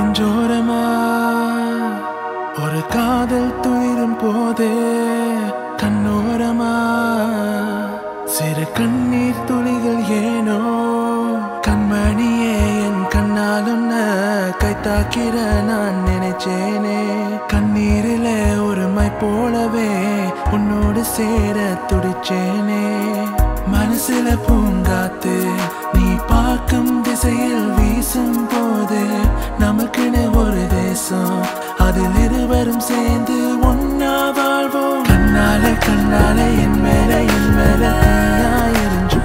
நெஞ்சோரமா ஒரு காதல் துயிரும் போதே கண்ணோரமா? சிறு கண்ணீர் துளிகள் ஏனோ? கண்மணியே என் கண்ணால் உன்ன கைத்தாக்கிற நான் நினைச்சேனே. கண்ணீரில ஒருமை போலவே உன்னோடு சேர துடிச்சேனே. மனசுல பூங்காத்து நீ பார்க்கும் திசையில் வீசும் போது கண்ணால என் மேல என் மேல எரிஞ்சு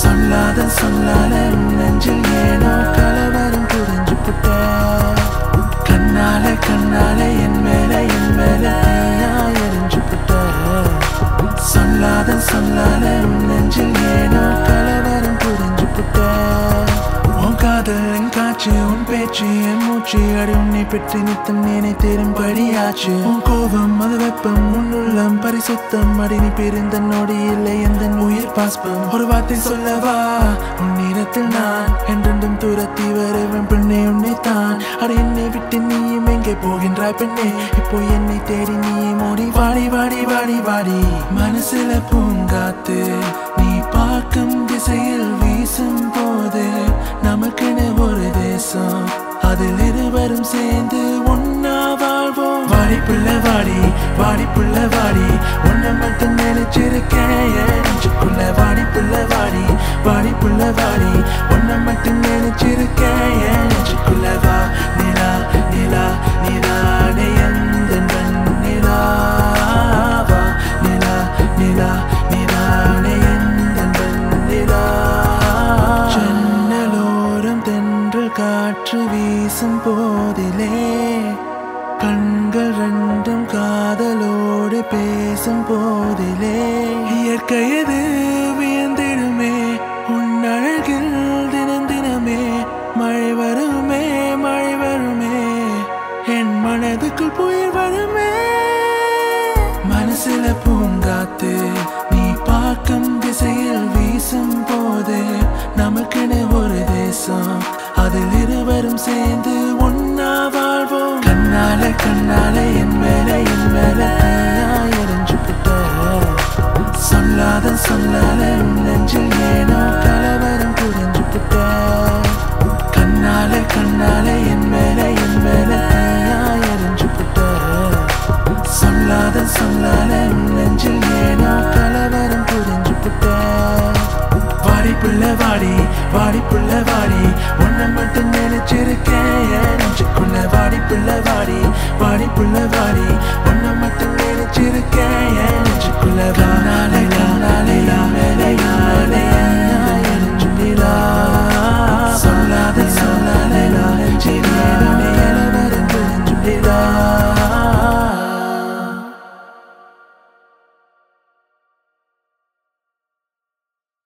சொல்லாத சொல்லாத பேச்சு என் மூச்சு அடி உன்னை பெற்று நித்தம் நினைத்திரும்படியாச்சு உன் கோபம் மத வெப்பம் உன்னுள்ளம் பரிசுத்தம். அடி நீ பிரிந்த நொடி இல்லை எந்த உயிர் பாஸ்பம். ஒரு வார்த்தை சொல்லவா? உன் நேரத்தில் நான் என்றென்றும் துரத்தி வருவேன் பெண்ணே உன்னை தான். அடி என்னை விட்டு நீயும் எங்கே போகின்றாய் பெண்ணே? இப்போ என்னை தேடி நீ மோடி வாடி வாடி வாடி வாடி. மனசுல பூங்காத்து நீ பார்க்கும் திசையில் வீசும் போது நமக்குன்னு ஒரு தேசம். அதில் சேர்ந்து ஒன்னா வாழ்வோம். வாடி புள்ள வாடி வாடி புள்ள வாடி. ஒன்ன மட்டும் நினைச்சிருக்கேன். நெஞ்சுக்குள்ள வாடி புள்ள வாடி வாடி புள்ள வாடி. ஒன்ன மட்டும் நினைச்சிருக்கேன். வீசும் போதிலே கண்கள் ரெண்டும் காதலோடு பேசும் போதிலே. இயற்கையது வியந்திடுமே உன் அழகில் தினம் தினமே மழை வருமே மழை வருமே. என் மனதுக்குள் புயல் வருமே. மனசுல பூங்காத்து நீ பார்க்கும் சேர்ந்து ஒன்னா வாழ்வோம். கண்ணால கண்ணால என் மேல என் மேல. தீயா சொல்லாத சொல்லாத நெஞ்சில் ஏனோ கலவரம் புரிஞ்சு கண்ணால கண்ணால என் மேல என் மேல. தீயா சொல்லாத சொல்லாத நெஞ்சில் ஏனோ கலவரம் புரிஞ்சு வாடி புள்ள வாடி வாடி புள்ள